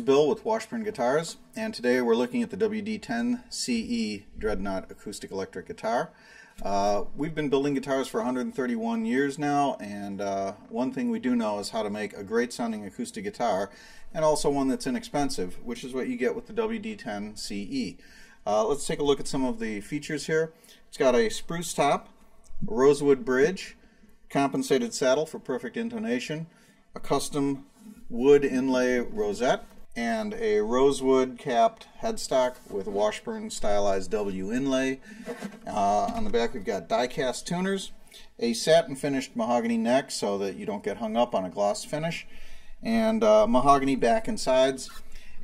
with Washburn Guitars, and today we're looking at the WD-10 CE Dreadnought Acoustic Electric Guitar. Uh, we've been building guitars for 131 years now, and uh, one thing we do know is how to make a great sounding acoustic guitar, and also one that's inexpensive, which is what you get with the WD-10 CE. Uh, let's take a look at some of the features here. It's got a spruce top, a rosewood bridge, compensated saddle for perfect intonation, a custom wood inlay rosette, and a rosewood capped headstock with Washburn stylized W inlay. Uh, on the back we've got die-cast tuners, a satin finished mahogany neck so that you don't get hung up on a gloss finish, and uh, mahogany back and sides.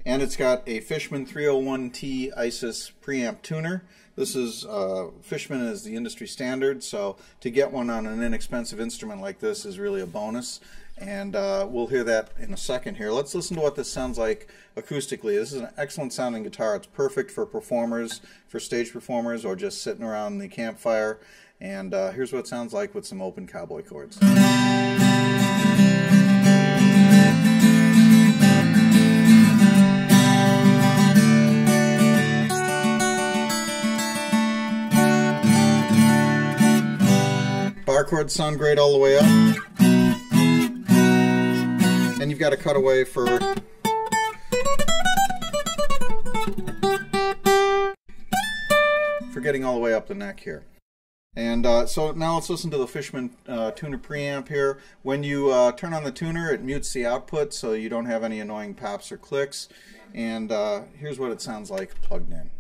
And it's got a Fishman 301T Isys preamp tuner. This is, uh, Fishman is the industry standard, so to get one on an inexpensive instrument like this is really a bonus and uh, we'll hear that in a second here. Let's listen to what this sounds like acoustically. This is an excellent sounding guitar. It's perfect for performers, for stage performers, or just sitting around the campfire. And uh, here's what it sounds like with some open cowboy chords. Chords sound great all the way up and you've got a cutaway for for getting all the way up the neck here. And uh, so now let's listen to the Fishman uh, tuner preamp here. When you uh, turn on the tuner, it mutes the output so you don't have any annoying pops or clicks. And uh, here's what it sounds like plugged in.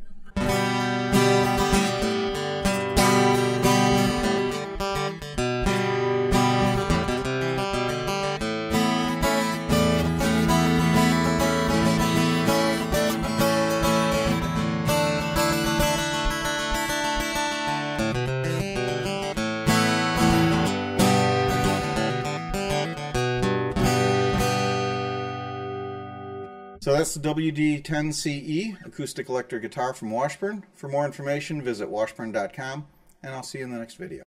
So that's the WD-10CE acoustic electric guitar from Washburn. For more information, visit washburn.com, and I'll see you in the next video.